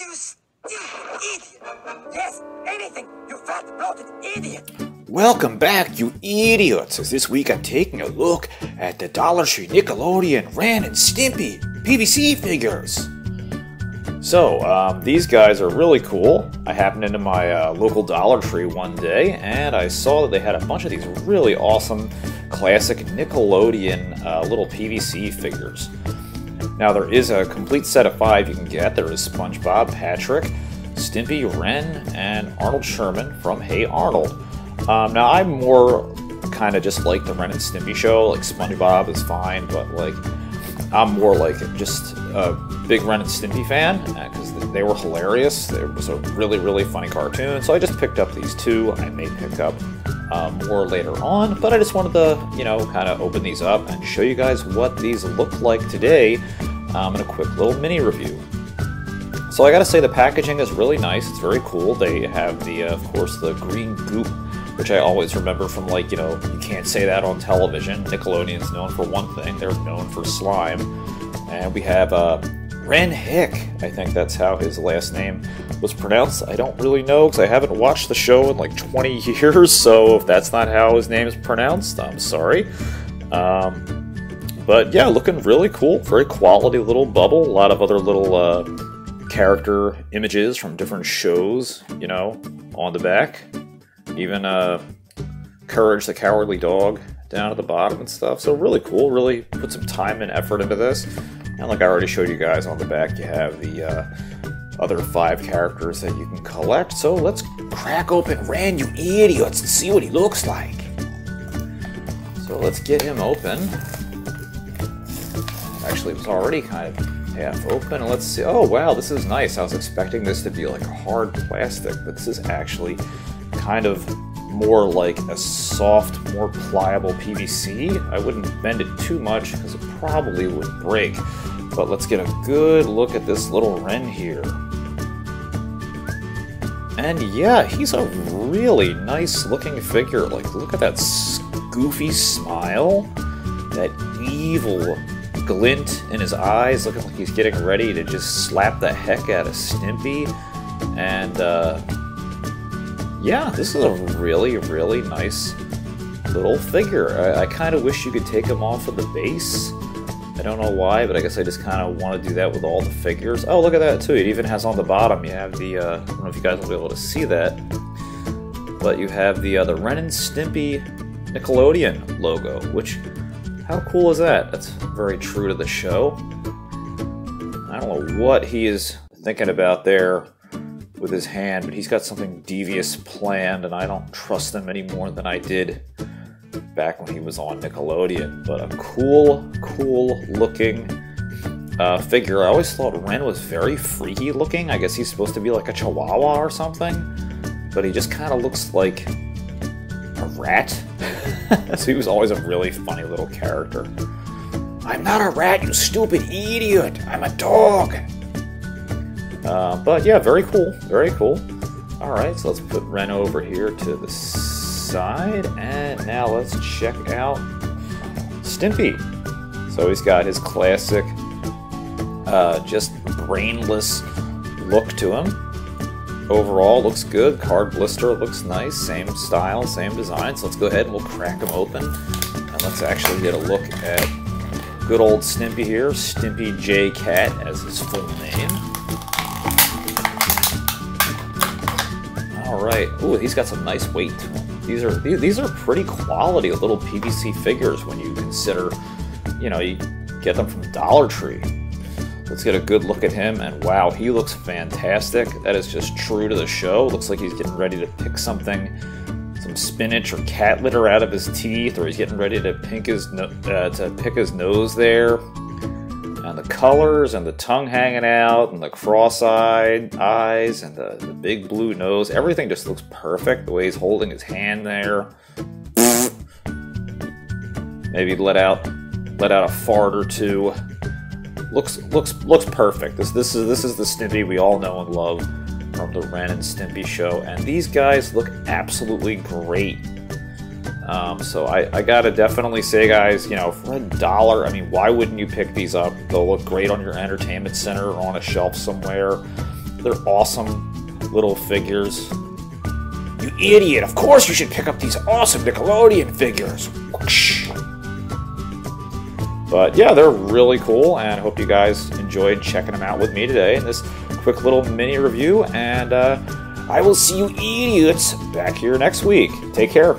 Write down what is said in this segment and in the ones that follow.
You stupid idiot! Yes, anything, you fat, bloated idiot! Welcome back, you idiots! As this week I'm taking a look at the Dollar Tree Nickelodeon Ren and Stimpy PVC figures! So, um, these guys are really cool. I happened into my uh, local Dollar Tree one day and I saw that they had a bunch of these really awesome classic Nickelodeon uh, little PVC figures. Now, there is a complete set of five you can get. There is SpongeBob, Patrick, Stimpy, Ren, and Arnold Sherman from Hey Arnold. Um, now, I'm more kind of just like the Ren and Stimpy show. Like, SpongeBob is fine, but like, I'm more like just a big Ren and Stimpy fan because uh, they were hilarious. It was a really, really funny cartoon. So I just picked up these two. I may pick up uh, more later on, but I just wanted to, you know, kind of open these up and show you guys what these look like today um, in a quick little mini review. So I gotta say the packaging is really nice. It's very cool. They have the, uh, of course, the green goop which I always remember from like, you know, you can't say that on television. Nickelodeon's known for one thing, they're known for slime. And we have uh, Ren Hick, I think that's how his last name was pronounced. I don't really know because I haven't watched the show in like 20 years, so if that's not how his name is pronounced, I'm sorry. Um, but yeah, looking really cool. Very quality little bubble. A lot of other little uh, character images from different shows, you know, on the back. Even uh, Courage the Cowardly Dog down at the bottom and stuff. So really cool. Really put some time and effort into this. And like I already showed you guys on the back, you have the uh, other five characters that you can collect. So let's crack open Ren, you idiots, and see what he looks like. So let's get him open. Actually, it was already kind of half open. Let's see. Oh, wow, this is nice. I was expecting this to be like a hard plastic, but this is actually kind of more like a soft, more pliable PVC. I wouldn't bend it too much because it probably would break. But let's get a good look at this little Ren here. And yeah, he's a really nice looking figure. Like, look at that goofy smile. That evil glint in his eyes, looking like he's getting ready to just slap the heck out of Stimpy. And, uh, yeah, this is a really, really nice little figure. I, I kind of wish you could take him off of the base. I don't know why, but I guess I just kind of want to do that with all the figures. Oh, look at that, too. It even has on the bottom, you have the, uh, I don't know if you guys will be able to see that, but you have the, uh, the Ren and Stimpy Nickelodeon logo, which, how cool is that? That's very true to the show. I don't know what he is thinking about there with his hand, but he's got something devious planned, and I don't trust him any more than I did back when he was on Nickelodeon. But a cool, cool looking uh, figure. I always thought Ren was very freaky looking. I guess he's supposed to be like a chihuahua or something, but he just kind of looks like a rat. so he was always a really funny little character. I'm not a rat, you stupid idiot! I'm a dog! Uh, but yeah, very cool. Very cool. Alright, so let's put Ren over here to the side. And now let's check out Stimpy. So he's got his classic, uh, just brainless look to him. Overall, looks good. Card blister looks nice. Same style, same design. So let's go ahead and we'll crack them open. And let's actually get a look at good old Stimpy here. Stimpy J. Cat as his full name. All right. Ooh, he's got some nice weight to him. These are these are pretty quality little PVC figures when you consider, you know, you get them from Dollar Tree. Let's get a good look at him, and wow, he looks fantastic. That is just true to the show. Looks like he's getting ready to pick something, some spinach or cat litter out of his teeth, or he's getting ready to pick his uh, to pick his nose there and the colors and the tongue hanging out and the cross-eyed eyes and the, the, big blue nose everything just looks perfect the way he's holding his hand there maybe let out let out a fart or two looks looks looks perfect this this is this is the Stimpy we all know and love from the Ren and Stimpy show and these guys look absolutely great um, so I, I, gotta definitely say, guys, you know, for a dollar, I mean, why wouldn't you pick these up? They'll look great on your entertainment center or on a shelf somewhere. They're awesome little figures. You idiot! Of course you should pick up these awesome Nickelodeon figures! But yeah, they're really cool, and I hope you guys enjoyed checking them out with me today in this quick little mini review. And uh, I will see you idiots back here next week. Take care.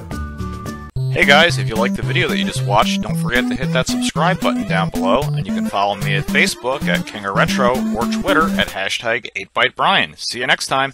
Hey guys, if you liked the video that you just watched, don't forget to hit that subscribe button down below, and you can follow me at Facebook at King of Retro or Twitter at hashtag 8bytebrian. See you next time.